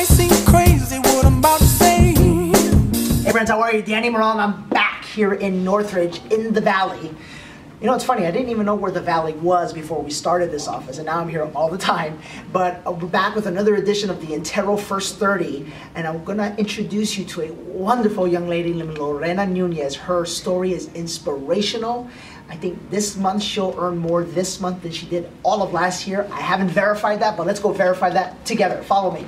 might seem crazy what I'm about to say. Hey friends, how are you? Danny Morong. I'm back here in Northridge in the Valley. You know, it's funny, I didn't even know where the Valley was before we started this office, and now I'm here all the time. But we're back with another edition of the Intero First 30, and I'm gonna introduce you to a wonderful young lady named Lorena Nunez. Her story is inspirational. I think this month she'll earn more this month than she did all of last year. I haven't verified that, but let's go verify that together. Follow me.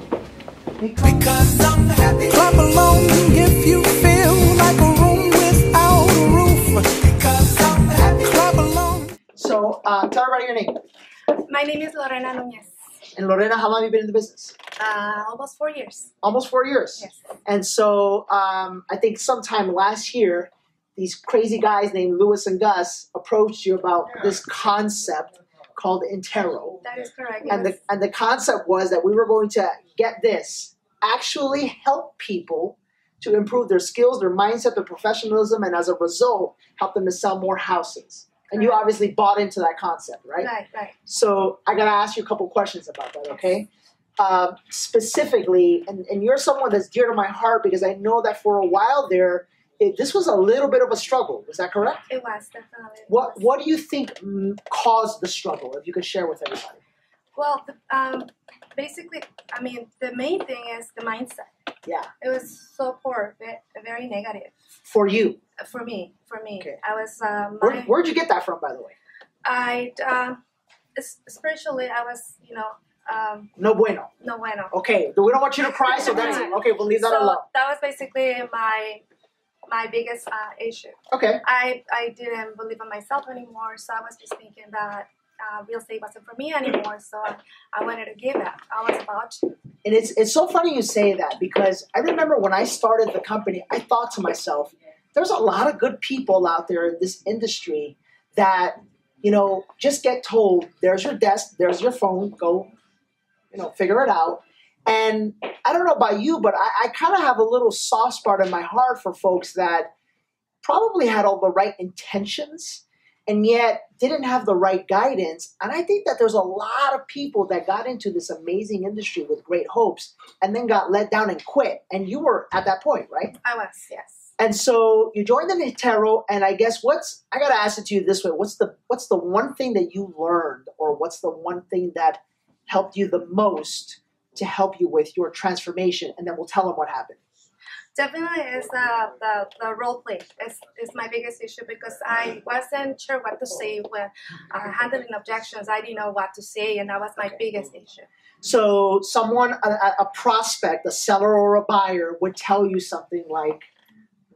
Because I'm happy. Clap along if you feel like a room without a roof. Because I'm happy. Clap along. So, uh, tell everybody your name. My name is Lorena Nunez. And Lorena, how long have you been in the business? Uh, almost four years. Almost four years. Yes. And so um, I think sometime last year, these crazy guys named Lewis and Gus approached you about this concept called Intero. That is correct. And the and the concept was that we were going to get this actually help people to improve their skills, their mindset, their professionalism, and as a result, help them to sell more houses. And you obviously bought into that concept, right? Right, right. So I gotta ask you a couple questions about that, okay? Um, specifically, and, and you're someone that's dear to my heart because I know that for a while there, it, this was a little bit of a struggle. Was that correct? It was definitely. What. What do you think mm, caused the struggle? If you could share with everybody. Well, the, um, basically, I mean, the main thing is the mindset. Yeah, It was so poor, very, negative for you. uh, for me. For me, Okay. I was. Um, Where, where'd you get that from, by the way? I uh, spiritually, I was, you know, um, No bueno. no bueno. Okay, we don't want you to cry, so that's it. okay. We'll leave that so alone. that was basically my my biggest uh, issue. Okay, I, I didn't believe in myself anymore, so I was just thinking that uh, real estate wasn't for me anymore. So I, wanted to give up. I was about to. and it's it's so funny you say that because I remember when I started the company, I thought to myself, there's a lot of good people out there in this industry that you know just get told, there's your desk, there's your phone, go, you know, figure it out. And I don't know about you, but I, I kind of have a little soft spot in my heart for folks that probably had all the right intentions and yet didn't have the right guidance. And I think that there's a lot of people that got into this amazing industry with great hopes and then got let down and quit. And you were at that point, right? I was, yes. And so you joined the Intero, and I guess what's I gotta ask it to you this way: what's the what's the one thing that you learned, or what's the one thing that helped you the most to help you with your transformation? And then we'll tell them what happened. Definitely is uh, the, the role play is, is my biggest issue because I wasn't sure what to say when uh, handling objections. I didn't know what to say, and that was my biggest issue. So someone, a, a- a prospect, a seller or a buyer would tell you something like,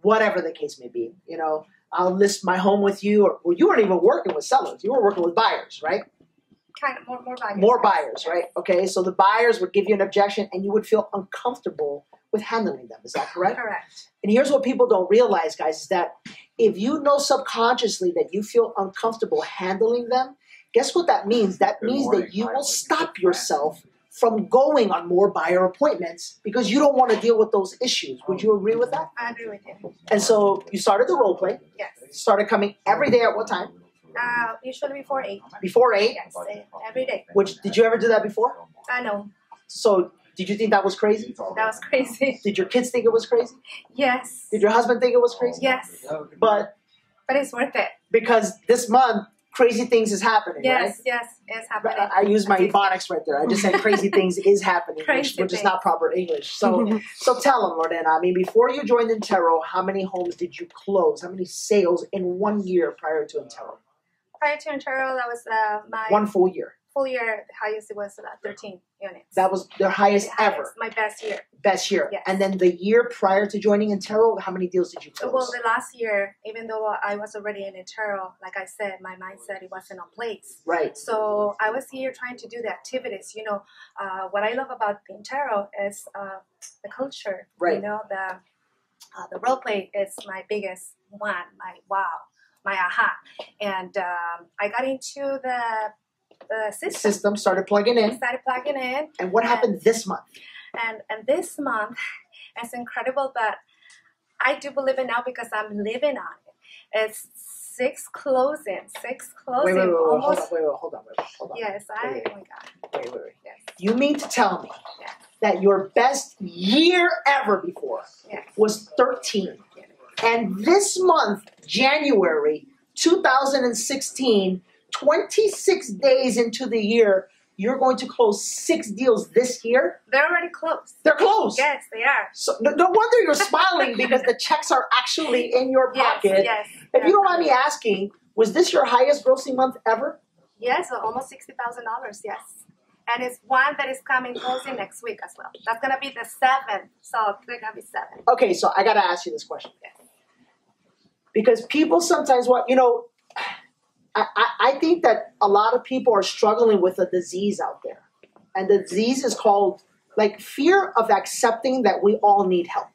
whatever the case may be, you know, I'll list my home with you, or well, you weren't even working with sellers, you were working with buyers, right? Kind of more more buyers. More buyers, right? Okay, so the buyers would give you an objection and you would feel uncomfortable with handling them. Is that correct? Correct. And here's what people don't realize, guys, is that if you know subconsciously that you feel uncomfortable handling them, guess what that means? That Good means morning. that you will stop yourself from going on more buyer appointments because you don't want to deal with those issues. Would you agree with that? I agree with you. And so you started the role play, Yes. started coming every day at what time? Uh, usually before eight. Before eight. Yes, eh, every day. Which did you ever do that before? I know So did you think that was crazy? that was crazy. Did your kids think it was crazy? yes. Did your husband think it was crazy? Yes, But but it's worth it. because this month crazy things is happening, right? Yes, yes, it's happening. I, I use my ebonics right there. I just said crazy things is happening, which, Crazy which is not proper English. So, so tell them, Lorena. I mean, before you joined Intero, how many homes did you close? How many sales in one year prior to Intero? Prior to Intero, that was uh, my One full year. Full year highest. It was about 13 units. That was their highest The ever, My best year. best year. Yes. And then the year prior to joining Intero, how many deals did you close? Well, the last year, even though I was already in Intero, like I said, my mindset it wasn't on place. right. So I was here trying to do the activities. You know, uh, what I love about Intero is uh, the culture. Right. You know, the uh, the role play is my biggest one. My wow, my aha. And um, I got into the the system. System started plugging in. started plugging in, And what happened this month? and and this month, it's incredible that I do believe it now because I'm living on it. It's six closings, six closings, Wait, wait, wait, wait, hold on, wait, wait, hold on, wait, wait, hold on. Yes, I. Wait, Oh my God. Wait, wait, wait. Yes. You mean to tell me Yes. that your best year ever before Yes. was 13. And this month, January 2016, 26 days into the year, you're going to close six deals this year. They're already closed. They're closed. Yes, they are. So no, wonder you're smiling because the checks are actually in your pocket. yes. yes. If you don't mind me asking, was this your highest grossing month ever? Yes, almost sixty thousand dollars. Yes, and it's one that is coming closing next week as well. That's gonna be the seventh. So they're gonna be seven. Okay, so I gotta ask you this question. Because people sometimes want, you know, I, I, think that a lot of people are struggling with a disease out there. And the disease is called like fear of accepting that we all need help.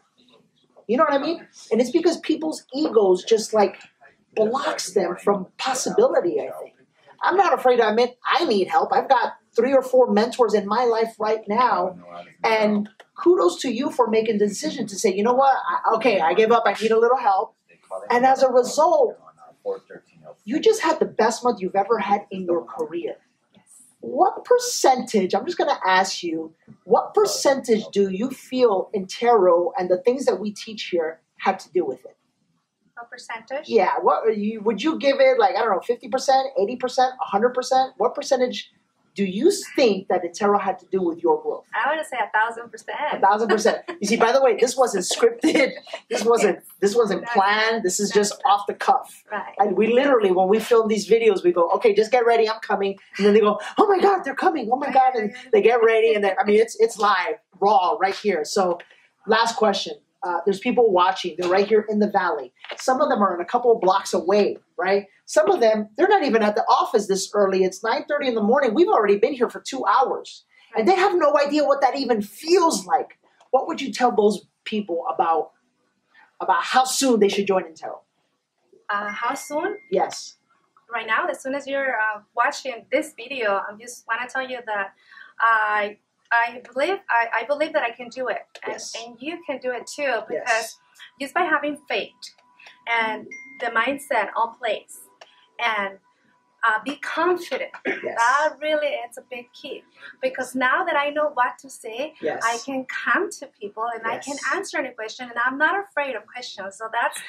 You know what I mean? And it's because people's egos just like blocks them from possibility, I think. I'm not afraid to admit I need help. I've got three or four mentors in my life right now. And kudos to you for making the decision to say, you know what? I, okay, I give up. I need a little help. And as a result, You just had the best month you've ever had in your career. Yes. What percentage, I'm just going to ask you, what percentage do you feel Intero and the things that we teach here have to do with it? A percentage. Yeah, what you, would you give it like, I don't know, 50%, 80%, 100%? What percentage do you think that the Intero had to do with your growth? I would say a thousand percent. A thousand percent. You see, by the way, this wasn't scripted. This wasn't. This wasn't planned. This is just off the cuff. Right. And we literally, when we film these videos, we go, "Okay, just get ready. I'm coming." And then they go, "Oh my God, they're coming! Oh my God!" And they get ready, and then I mean, it's it's live, raw, right here. So, last question. Uh, there's people watching. They're right here in the valley. Some of them are in a couple of blocks away, right? Some of them, they're not even at the office this early. It's 9:30 in the morning. We've already been here for two hours and they have no idea what that even feels like. What would you tell those people about about how soon they should join Intero? Uh, how soon? Yes. Right now, as soon as you're uh, watching this video, I just want to tell you that I I believe I, I believe that I can do it, and, Yes. and you can do it too because Yes. just by having faith and the mindset on place and uh, be confident. Yes. That really is a big key because now that I know what to say, Yes. I can come to people and I can answer any question, and I'm not afraid of questions. So that's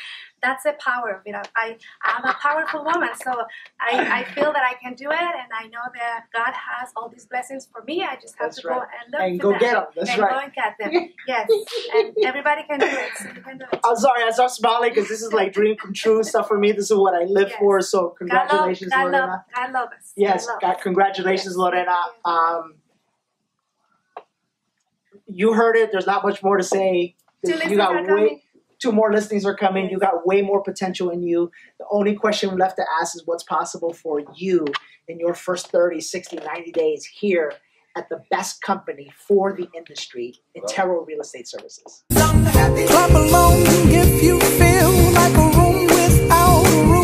that's the power of it. I I'm a powerful woman, so I, I feel that I can do it, and I know that God has all these blessings for me. I just have That's to right. go and look And go them get 'em. That's and right. go and get them. yes, and everybody can do it. So you can do it. I'm sorry, I start smiling because this is like dream come true stuff for me. This is what I live Yes. for. So God love, congratulations, God Lorena. love, God love us. Yes, God congratulations, Yes. Lorena. Um, you heard it. There's not much more to say. You got way two more listings are coming. You got way more potential in you. The only question left to ask is what's possible for you in your first 30, 60, 90 days here at the best company for the industry, Intero Real Estate Services. Clap if you feel like a room without a roof.